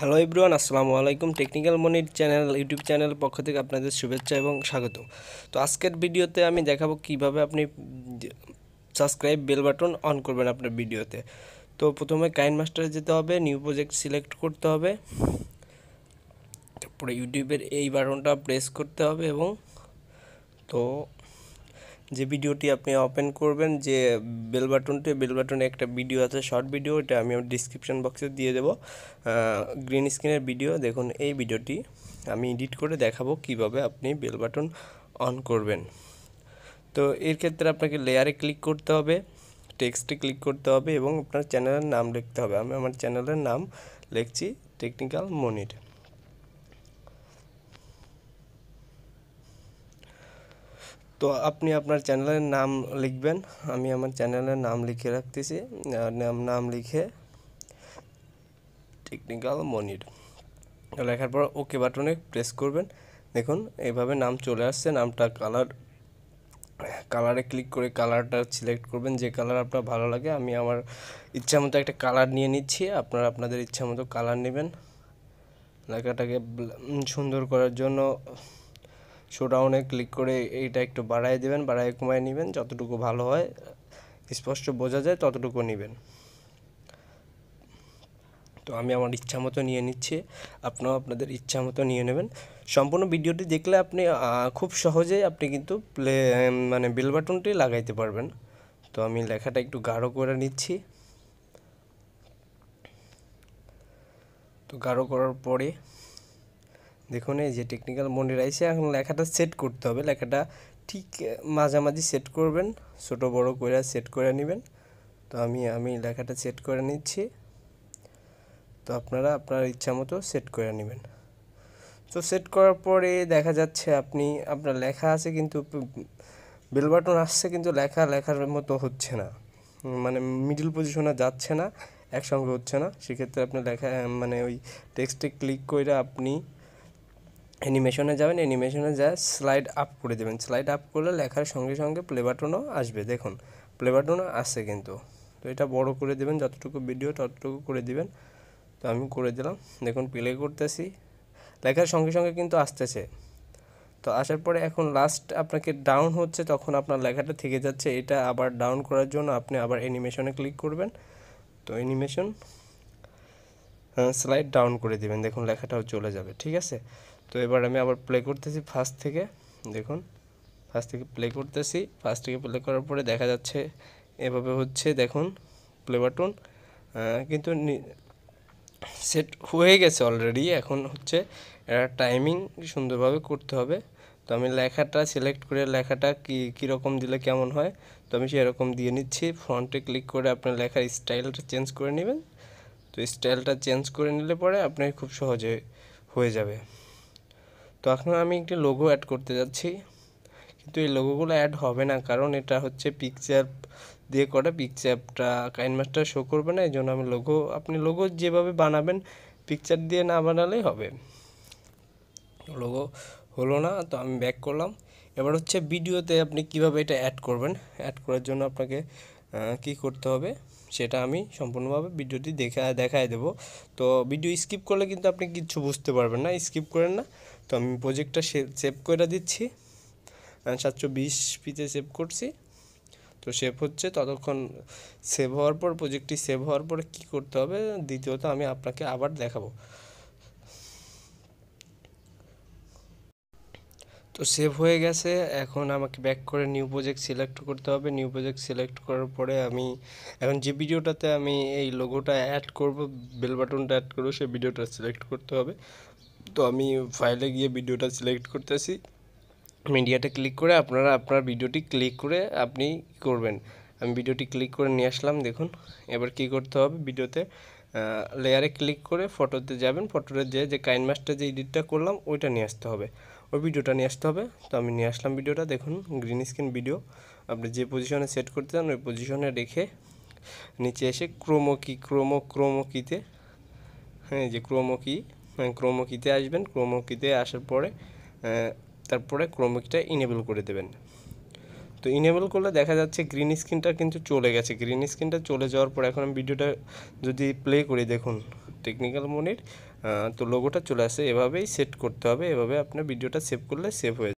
Hello everyone আসসালামু আলাইকুম। Technical Monir channel YouTube channel পক্ষ থেকে আপনাদের শুভেচ্ছা এবং স্বাগত। তো আজকের ভিডিওতে আমি দেখাবো কীভাবে আপনি সাবস্ক্রাইব বেল বাটন অন করবেন আপনার ভিডিওতে। তো প্রথমে কাইন মাস্টারে যেতে হবে নিউ প্রজেক্ট সিলেক্ট করতে হবে। তারপরে ইউটিউবের এই বাটনটা প্রেস করতে হবে এবং তো যে ভিডিওটি আপনি ওপেন করবেন, যে বেল বাটনটি বেল বাটনে একটা ভিডিও আছে শর্ট ভিডিও এটা আমি ডিসক্রিপশান বক্সে দিয়ে দেবো। গ্রিন স্ক্রিনের ভিডিও দেখুন এই ভিডিওটি। আমি এডিট করে দেখাবো কীভাবে আপনি বেল বাটন অন করবেন। তো এর ক্ষেত্রে আপনাকে লেয়ারে ক্লিক করতে হবে টেক্সটে ক্লিক করতে হবে এবং আপনার চ্যানেলের নাম লিখতে হবে। আমি আমার চ্যানেলের নাম লিখছি টেকনিক্যাল মনির তো আপনি আপনার চ্যানেলের নাম লিখবেন, আমি আমার চ্যানেলের নাম লিখে রাখতেছি নাম নাম লিখে টেকনিক্যাল মনির। লেখার পর ওকে বাটনে প্রেস করবেন। দেখুন এইভাবে নাম চলে আসছে, নামটা কালার কালারে ক্লিক করে কালারটা সিলেক্ট করবেন। যে কালার আপনার ভালো লাগে, আমি আমার ইচ্ছা মতো একটা কালার নিয়ে নিচ্ছি, আপনারা আপনাদের ইচ্ছা মতো কালার নেবেন। লেখাটাকে সুন্দর করার জন্য শোডাউনে ক্লিক করে এইটা একটু বাড়াই দেবেন বাড়াই কমায় নেবেন, যতটুকু ভালো হয়, স্পষ্ট বোঝা যায়, ততটুকু নেবেন। তো আমি আমার ইচ্ছা মতো নিয়ে নিচ্ছি আপনারাও আপনাদের ইচ্ছা মতো নিয়ে নেবেন। সম্পূর্ণ ভিডিওটি দেখলে আপনি খুব সহজেই আপনি কিন্তু প্লে মানে বেল বাটনটি লাগাইতে পারবেন। তো আমি লেখাটা একটু গাঢ় করে নিচ্ছি। তো গাঢ় করার পরে দেখুন এই যে টেকনিক্যাল মনে রাইছে এখন লেখাটা সেট করতে হবে। লেখাটা ঠিক মাঝামাঝি সেট করবেন, ছোট বড় করে সেট করে নেবেন। তো আমি আমি লেখাটা সেট করে নিচ্ছি। তো আপনারা আপনার ইচ্ছা মতো সেট করে নেবেন। তো সেট করার পরে দেখা যাচ্ছে আপনি, আপনার লেখা আছে কিন্তু বেল বাটন আসছে কিন্তু লেখা, লেখার মতো হচ্ছে না। মানে মিডিল পজিশনে যাচ্ছে না, একসঙ্গে হচ্ছে না। সেক্ষেত্রে আপনার লেখা মানে ওই টেক্সটে ক্লিক করে আপনি অ্যানিমেশনে যাবেন অ্যানিমেশনে যা স্লাইড আপ করে দেবেন। স্লাইড আপ করলে লেখার সঙ্গে সঙ্গে প্লে বাটনও আসবে। দেখুন প্লে বাটনও আসছে কিন্তু। তো এটা বড় করে দেবেন, যতটুকু ভিডিও ততটুকু করে দিবেন। তো আমি করে দিলাম। দেখুন প্লে করতেছি। লেখার সঙ্গে সঙ্গে কিন্তু আসতেছে। তো আসার পরে এখন লাস্ট আপনাকে ডাউন হচ্ছে, তখন আপনার লেখাটা থেকে যাচ্ছে। এটা আবার ডাউন করার জন্য আপনি আবার অ্যানিমেশনে ক্লিক করবেন। তো অ্যানিমেশন স্লাইড ডাউন করে দিবেন। দেখুন, লেখাটাও চলে যাবে। ঠিক আছে? তো এবার আমি আবার প্লে করতেছি ফার্স্ট থেকে, দেখুন ফার্স্ট থেকে প্লে করতেছি ফার্স্ট থেকে প্লে করার পরে দেখা যাচ্ছে এভাবে হচ্ছে, দেখুন প্লে বাটন কিন্তু সেট হয়ে গেছে অলরেডি এখন হচ্ছে টাইমিং সুন্দরভাবে করতে হবে। তো আমি লেখাটা সিলেক্ট করে লেখাটা কী, কীরকম দিলে কেমন হয়, তো আমি সেরকম দিয়ে নিচ্ছি। ফ্রন্টে ক্লিক করে আপনার লেখার স্টাইলটা চেঞ্জ করে নেবেন। তো স্টাইলটা চেঞ্জ করে নিলে পরে আপনার খুব সহজে হয়ে যাবে। তো এখন আমি একটি লোগো অ্যাড করতে যাচ্ছি। কিন্তু এই লোগোগুলো অ্যাড হবে না, কারণ এটা হচ্ছে পিকচার দিয়ে করা পিকচারটা কাইন মাস্টার শো করবে না এই জন্য আমি লোগো আপনি লোগো যেভাবে বানাবেন পিকচার দিয়ে না বানালেই হবে। লোগো হলো না, তো আমি ব্যাক করলাম। এবার হচ্ছে ভিডিওতে আপনি কীভাবে এটা অ্যাড করবেন অ্যাড করার জন্য আপনাকে কি করতে হবে, সেটা আমি সম্পূর্ণভাবে ভিডিওটি দেখা, দেখায় দেব। তো ভিডিও স্কিপ করলে কিন্তু আপনি কিচ্ছু বুঝতে পারবেন না স্কিপ করেন না। তো আমি প্রজেক্টটা সেভ করে দিচ্ছি। সাতশো বিশ পিতে সেভ করছি। তো সেভ হচ্ছে, ততক্ষণ সেভ হওয়ার পর প্রজেক্টটি সেভ হওয়ার পরে কী করতে হবে, দ্বিতীয়ত আমি আপনাকে আবার দেখাবো। তো সেভ হয়ে গেছে, এখন আমাকে ব্যাক করে নিউ প্রজেক্ট সিলেক্ট করতে হবে। নিউ প্রজেক্ট সিলেক্ট করার পরে আমি, এখন যে ভিডিওটাতে আমি এই লোগোটা অ্যাড করব বেল বাটনটা অ্যাড করব, সেই ভিডিওটা সিলেক্ট করতে হবে। তো আমি ফাইলে গিয়ে ভিডিওটা সিলেক্ট করতেছি। মিডিয়াতে ক্লিক করে আপনারা আপনার ভিডিওটি ক্লিক করে আপনি করবেন? আমি ভিডিওটি ক্লিক করে নিয়ে আসলাম, দেখুন। এবার কি করতে হবে ভিডিওতে লেয়ারে ক্লিক করে ফটোতে যাবেন। ফটোতে যে যে কাইন মাস্টার যে এডিটটা করলাম, ওইটা নিয়ে আসতে হবে। ওই ভিডিওটা নিয়ে আসতে হবে। তো আমি নিয়ে আসলাম ভিডিওটা দেখুন গ্রিন স্ক্রিন ভিডিও আপনি যে পজিশনে সেট করতে চান, ওই পজিশনে রেখে নিচে এসে ক্রোমো কি ক্রোমো ক্রোমো কিতে হ্যাঁ যে ক্রোমো কি ক্রোমো কিতে আসবেন ক্রোমো কিতে আসার পরে তারপরে ক্রমকিটা ইনেবল করে দেবেন। তো ইনেবল করলে দেখা যাচ্ছে গ্রিন স্ক্রিনটা কিন্তু চলে গেছে। গ্রিন স্ক্রিনটা চলে যাওয়ার পর এখন ভিডিওটা যদি প্লে করি, দেখুন টেকনিক্যাল মনির তো লোগোটা চলে আসে। এভাবেই সেট করতে হবে, এভাবে আপনার ভিডিওটা সেভ করলে সেভ হয়ে